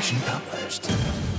she published.